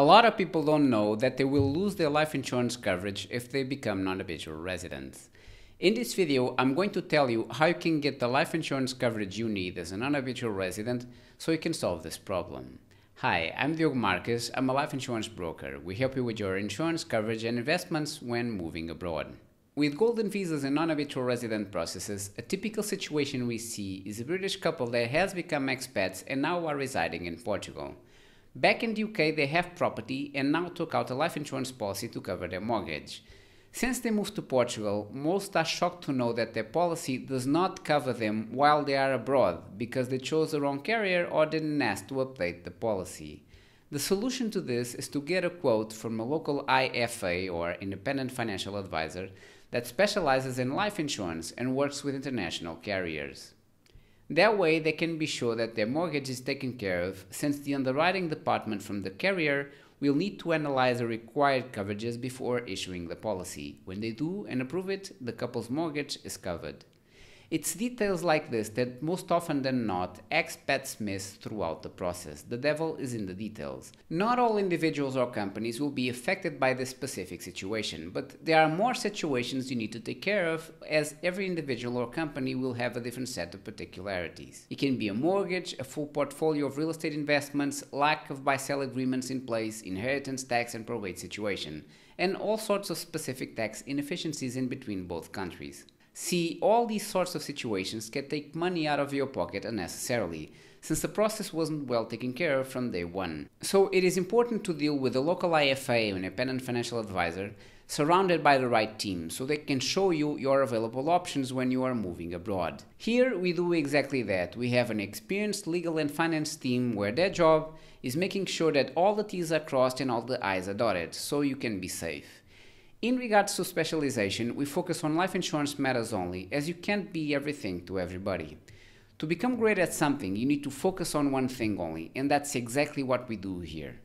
A lot of people don't know that they will lose their life insurance coverage if they become non-habitual residents. In this video, I'm going to tell you how you can get the life insurance coverage you need as a non-habitual resident so you can solve this problem. Hi, I'm Diogo Marques. I'm a life insurance broker. We help you with your insurance coverage and investments when moving abroad. With golden visas and non-habitual resident processes, a typical situation we see is a British couple that has become expats and now are residing in Portugal. Back in the UK, they have property and now took out a life insurance policy to cover their mortgage. Since they moved to Portugal, most are shocked to know that their policy does not cover them while they are abroad because they chose the wrong carrier or didn't ask to update the policy. The solution to this is to get a quote from a local IFA or independent financial advisor that specializes in life insurance and works with international carriers. That way, they can be sure that their mortgage is taken care of, since the underwriting department from the carrier will need to analyze the required coverages before issuing the policy. When they do and approve it, the couple's mortgage is covered. It's details like this that most often than not expats miss throughout the process. The devil is in the details. Not all individuals or companies will be affected by this specific situation, but there are more situations you need to take care of as every individual or company will have a different set of particularities. It can be a mortgage, a full portfolio of real estate investments, lack of buy-sell agreements in place, inheritance tax and probate situation, and all sorts of specific tax inefficiencies in between both countries. See, all these sorts of situations can take money out of your pocket unnecessarily, since the process wasn't well taken care of from day one. So it is important to deal with a local IFA or independent financial advisor surrounded by the right team so they can show you your available options when you are moving abroad. Here we do exactly that. We have an experienced legal and finance team where their job is making sure that all the T's are crossed and all the I's are dotted so you can be safe. In regards to specialization, we focus on life insurance matters only, as you can't be everything to everybody. To become great at something, you need to focus on one thing only, and that's exactly what we do here.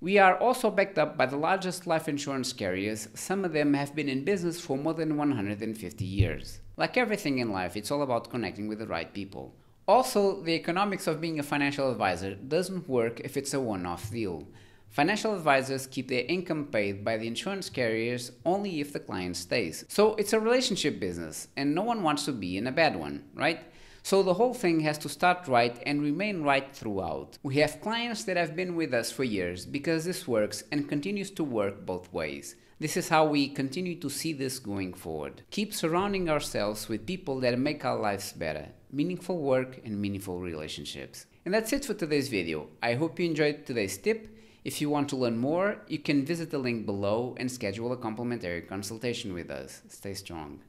We are also backed up by the largest life insurance carriers, some of them have been in business for more than 150 years. Like everything in life, it's all about connecting with the right people. Also, the economics of being a financial advisor doesn't work if it's a one-off deal. Financial advisors keep their income paid by the insurance carriers only if the client stays. So it's a relationship business and no one wants to be in a bad one, right? So the whole thing has to start right and remain right throughout. We have clients that have been with us for years because this works and continues to work both ways. This is how we continue to see this going forward. Keep surrounding ourselves with people that make our lives better, meaningful work and meaningful relationships. And that's it for today's video. I hope you enjoyed today's tip if you want to learn more, you can visit the link below and schedule a complimentary consultation with us. Stay strong.